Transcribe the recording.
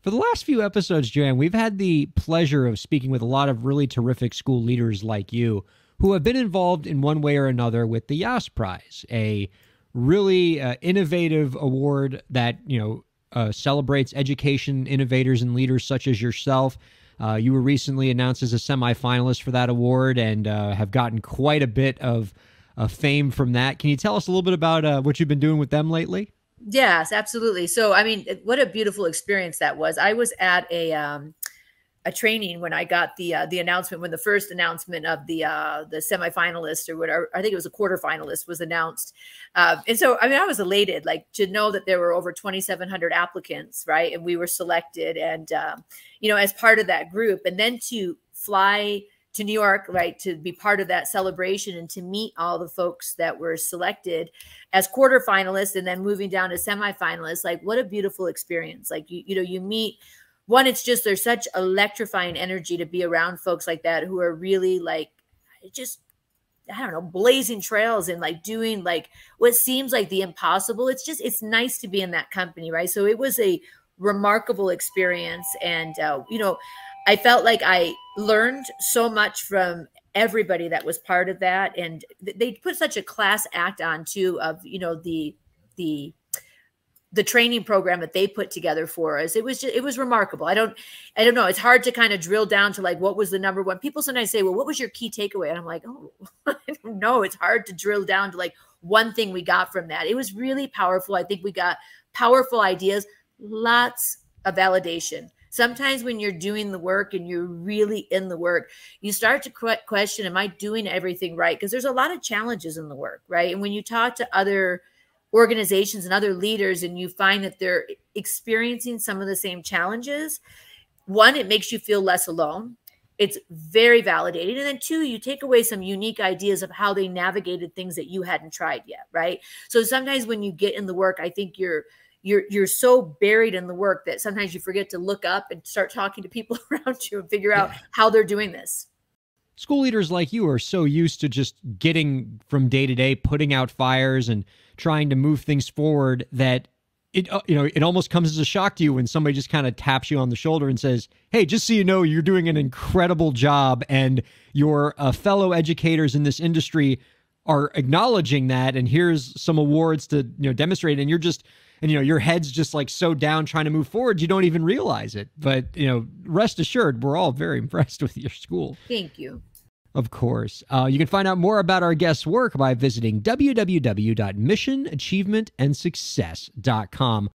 For the last few episodes, JoAnn, we've had the pleasure of speaking with a lot of really terrific school leaders like you who have been involved in one way or another with the Yass Prize, a really uh, innovative award that, you know, uh, celebrates education innovators and leaders such as yourself. Uh, you were recently announced as a semifinalist for that award and uh, have gotten quite a bit of uh, fame from that. Can you tell us a little bit about uh, what you've been doing with them lately? Yes, absolutely. So, I mean, what a beautiful experience that was. I was at a um, a training when I got the uh, the announcement when the first announcement of the uh, the semifinalist or whatever I think it was a quarterfinalist was announced, uh, and so I mean I was elated like to know that there were over 2,700 applicants, right, and we were selected, and um, you know as part of that group, and then to fly to New York, right, to be part of that celebration and to meet all the folks that were selected as quarterfinalists and then moving down to semifinalists. Like, what a beautiful experience! Like, you, you know, you meet one, it's just there's such electrifying energy to be around folks like that who are really like just I don't know, blazing trails and like doing like what seems like the impossible. It's just it's nice to be in that company, right? So it was a remarkable experience, and uh, you know, I felt like I learned so much from everybody that was part of that. And they put such a class act on too of you know the the the training program that they put together for us. It was just it was remarkable. I don't i don't know. It's hard to kind of drill down to like what was the number one? People sometimes say well what was your key takeaway? And i'm like oh know. It's hard to drill down to like one thing we got from that. It was really powerful. I think we got powerful ideas lots of validation Sometimes when you're doing the work and you're really in the work, you start to question, am I doing everything right? Because there's a lot of challenges in the work, right? And when you talk to other organizations and other leaders and you find that they're experiencing some of the same challenges, one, it makes you feel less alone. It's very validating. And then two, you take away some unique ideas of how they navigated things that you hadn't tried yet, right? So sometimes when you get in the work, I think you're you're you're so buried in the work that sometimes you forget to look up and start talking to people around you and figure out how they're doing this. School leaders like you are so used to just getting from day to day putting out fires and trying to move things forward that it uh, you know it almost comes as a shock to you when somebody just kind of taps you on the shoulder and says hey just so you know you're doing an incredible job and your uh, fellow educators in this industry are acknowledging that and here's some awards to you know demonstrate and you're just and you know your head's just like so down trying to move forward you don't even realize it but you know rest assured we're all very impressed with your school thank you of course. Uh, you can find out more about our guest's work by visiting www.missionachievementandsuccess.com.